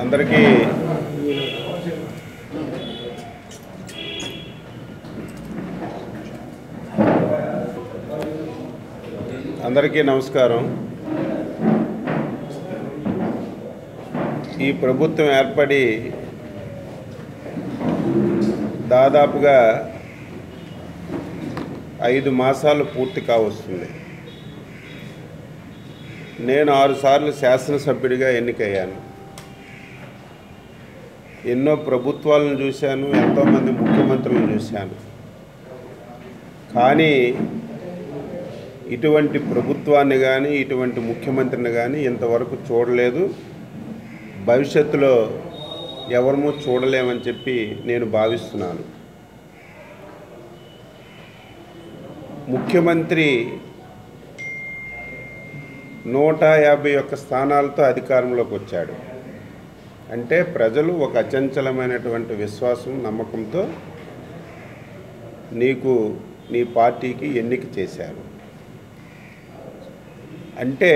అందరికీ అందరికీ నమస్కారం. ఈ ప్రభుత్వం ఏర్పడి దాదాపుగా ఐదు మాసాలు పూర్తి కావస్తుంది. నేను ఆరుసార్లు శాసనసభ్యుడిగా ఎన్నికయ్యాను. ఎన్నో ప్రభుత్వాలను చూశాను ఎంతోమంది ముఖ్యమంత్రులను చూశాను. కానీ ఇటువంటి ప్రభుత్వాన్ని కానీ ఇటువంటి ముఖ్యమంత్రిని కానీ ఇంతవరకు చూడలేదు. భవిష్యత్తులో ఎవరమూ చూడలేమని చెప్పి నేను భావిస్తున్నాను. ముఖ్యమంత్రి నూట యాభై ఒక్క స్థానాలతో అధికారంలోకి వచ్చాడు. అంటే ప్రజలు ఒక అచంచలమైనటువంటి విశ్వాసం నమ్మకంతో నీకు నీ పార్టీకి ఎన్నిక చేశారు. అంటే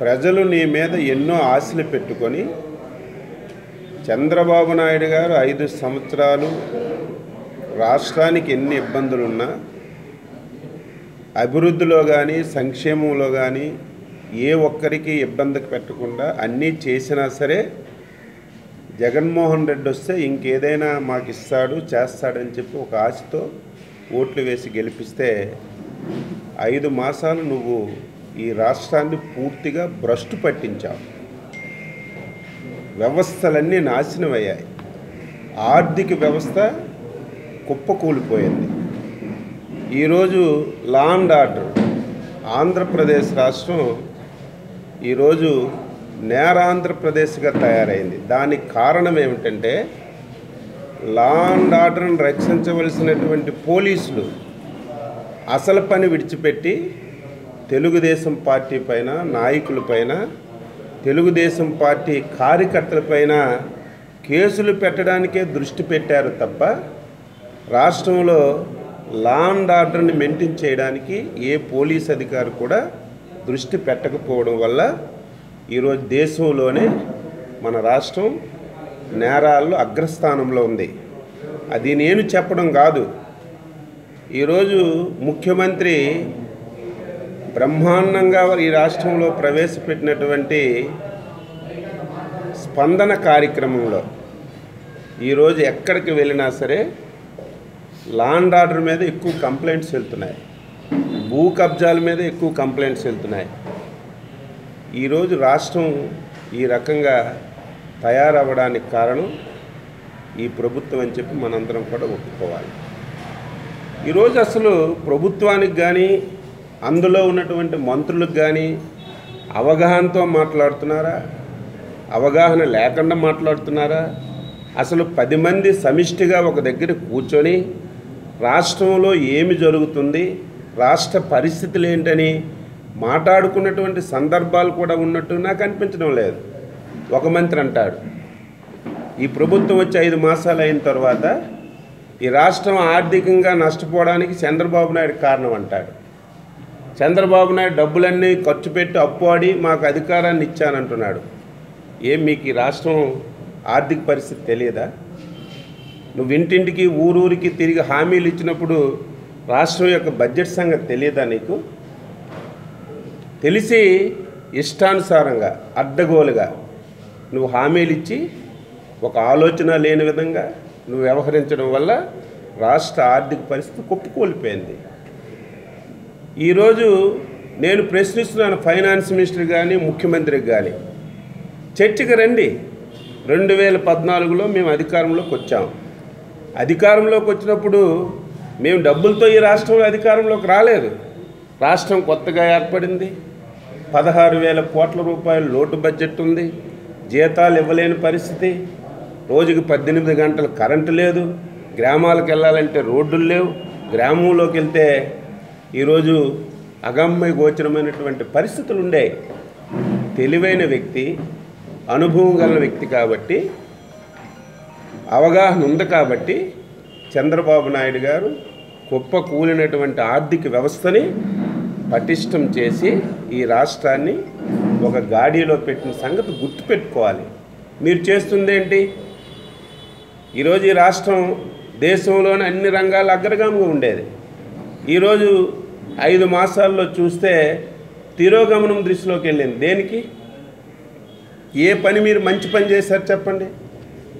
ప్రజలు నీ మీద ఎన్నో ఆశలు పెట్టుకొని చంద్రబాబు నాయుడు గారు ఐదు సంవత్సరాలు రాష్ట్రానికి ఎన్ని ఇబ్బందులున్నా అభివృద్ధిలో కానీ సంక్షేమంలో కానీ ఏ ఒక్కరికి ఇబ్బంది పెట్టకుండా అన్నీ చేసినా సరే జగన్మోహన్ రెడ్డి వస్తే ఇంకేదైనా మాకు ఇస్తాడు చేస్తాడని చెప్పి ఒక ఆశతో ఓట్లు వేసి గెలిపిస్తే ఐదు మాసాలు నువ్వు ఈ రాష్ట్రాన్ని పూర్తిగా భ్రష్టు పట్టించావు. వ్యవస్థలన్నీ నాశనం అయ్యాయి. ఆర్థిక వ్యవస్థ కుప్పకూలిపోయింది. ఈరోజు లా అండ్ ఆర్డర్ ఆంధ్రప్రదేశ్ రాష్ట్రం ఈరోజు నేరాంధ్రప్రదేశ్గా తయారైంది. దానికి కారణం ఏమిటంటే లా అండ్ ఆర్డర్ని రక్షించవలసినటువంటి పోలీసులు అసలు పని విడిచిపెట్టి తెలుగుదేశం పార్టీ పైన నాయకుల పైన తెలుగుదేశం పార్టీ కార్యకర్తలపైన కేసులు పెట్టడానికే దృష్టి పెట్టారు తప్ప రాష్ట్రంలో లా అండ్ ఆర్డర్ని మెయింటైన్ చేయడానికి ఏ పోలీస్ అధికారి కూడా దృష్టి పెట్టకపోవడం వల్ల ఈరోజు దేశంలోనే మన రాష్ట్రం నేరాల్లో అగ్రస్థానంలో ఉంది. అది నేను చెప్పడం కాదు. ఈరోజు ముఖ్యమంత్రి బ్రహ్మాండంగా ఈ రాష్ట్రంలో ప్రవేశపెట్టినటువంటి స్పందన కార్యక్రమంలో ఈరోజు ఎక్కడికి వెళ్ళినా సరే లాండ్ ఆర్డర్ మీద ఎక్కువ కంప్లైంట్స్ వెళ్తున్నాయి. భూ కబ్జాల మీద ఎక్కువ కంప్లైంట్స్ వెళ్తున్నాయి. ఈరోజు రాష్ట్రం ఈ రకంగా తయారవ్వడానికి కారణం ఈ ప్రభుత్వం అని చెప్పి మనందరం కూడా ఒప్పుకోవాలి. ఈరోజు అసలు ప్రభుత్వానికి కానీ అందులో ఉన్నటువంటి మంత్రులకు కానీ అవగాహనతో మాట్లాడుతున్నారా? అవగాహన లేకుండా మాట్లాడుతున్నారా? అసలు పది మంది సమిష్టిగా ఒక దగ్గర కూర్చొని రాష్ట్రంలో ఏమి జరుగుతుంది? రాష్ట్ర పరిస్థితులు ఏంటని మాట్లాడుకున్నటువంటి సందర్భాలు కూడా ఉన్నట్టు నాకు అనిపించడం లేదు. ఒక మంత్రి అంటాడు ఈ ప్రభుత్వం వచ్చి ఐదు మాసాలు అయిన తర్వాత ఈ రాష్ట్రం ఆర్థికంగా నష్టపోవడానికి చంద్రబాబు నాయుడు కారణం అంటాడు. చంద్రబాబు నాయుడు డబ్బులన్నీ ఖర్చు పెట్టి అప్పు ఆడి మాకు అధికారాన్ని ఇచ్చానంటున్నాడు. ఏం మీకు ఈ రాష్ట్రం ఆర్థిక పరిస్థితి తెలియదా? నువ్వు ఇంటింటికి ఊరూరికి తిరిగి హామీలు ఇచ్చినప్పుడు రాష్ట్రం యొక్క బడ్జెట్ సంగతి తెలియదా నీకు? తెలిసి ఇష్టానుసారంగా అడ్డగోలుగా నువ్వు హామీలు ఇచ్చి ఒక ఆలోచన లేని విధంగా నువ్వు వ్యవహరించడం వల్ల రాష్ట్ర ఆర్థిక పరిస్థితి కుప్పకూలిపోయింది. ఈరోజు నేను ప్రశ్నిస్తున్నాను ఫైనాన్స్ మినిస్టర్ కానీ ముఖ్యమంత్రికి కానీ చర్చకి రండి. రెండు వేల పద్నాలుగులో మేము అధికారంలోకి వచ్చాం. అధికారంలోకి వచ్చినప్పుడు మేము డబ్బులతో ఈ రాష్ట్రంలో అధికారంలోకి రాలేదు. రాష్ట్రం కొత్తగా ఏర్పడింది. పదహారు వేల కోట్ల రూపాయల లోటు బడ్జెట్ ఉంది. జీతాలు ఇవ్వలేని పరిస్థితి. రోజుకి పద్దెనిమిది గంటలు కరెంటు లేదు. గ్రామాలకు వెళ్ళాలంటే రోడ్డులు లేవు. గ్రామంలోకి వెళ్తే ఈరోజు అగమ్య గోచరమైనటువంటి పరిస్థితులు ఉండే. తెలివైన వ్యక్తి అనుభవం గల వ్యక్తి కాబట్టి అవగాహన ఉంది కాబట్టి చంద్రబాబు నాయుడు గారు కుప్ప కూలినటువంటి ఆర్థిక వ్యవస్థని పటిష్టం చేసి ఈ రాష్ట్రాన్ని ఒక గాడిలో పెట్టిన సంగతి గుర్తుపెట్టుకోవాలి. మీరు చేస్తుందేంటి ఈరోజు ఈ రాష్ట్రం దేశంలోని అన్ని రంగాల అగ్రగామంగా ఉండేది. ఈరోజు ఐదు మాసాల్లో చూస్తే తిరోగమనం దృష్టిలోకి వెళ్ళింది. దేనికి? ఏ పని మీరు మంచి పని చేశారు చెప్పండి.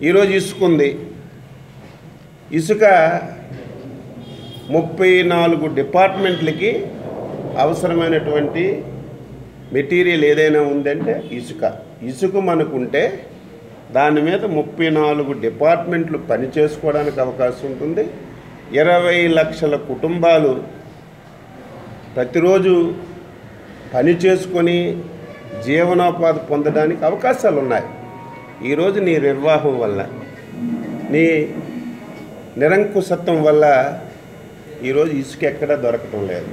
ఈరోజు ఇసుకుంది. ఇసుక ముప్పై నాలుగు డిపార్ట్మెంట్లకి అవసరమైనటువంటి మెటీరియల్ ఏదైనా ఉందంటే ఇసుక. ఇసుక మనకుంటే దాని మీద ముప్పై నాలుగు డిపార్ట్మెంట్లు పని చేసుకోవడానికి అవకాశం ఉంటుంది. ఇరవై లక్షల కుటుంబాలు ప్రతిరోజు పని చేసుకొని జీవనోపాధి పొందడానికి అవకాశాలు ఉన్నాయి ఈరోజు నీ నిర్వాహం వల్ల నీ నిరంకుశత్వం వల్ల ఈరోజు ఇసుక ఎక్కడా దొరకటం లేదు.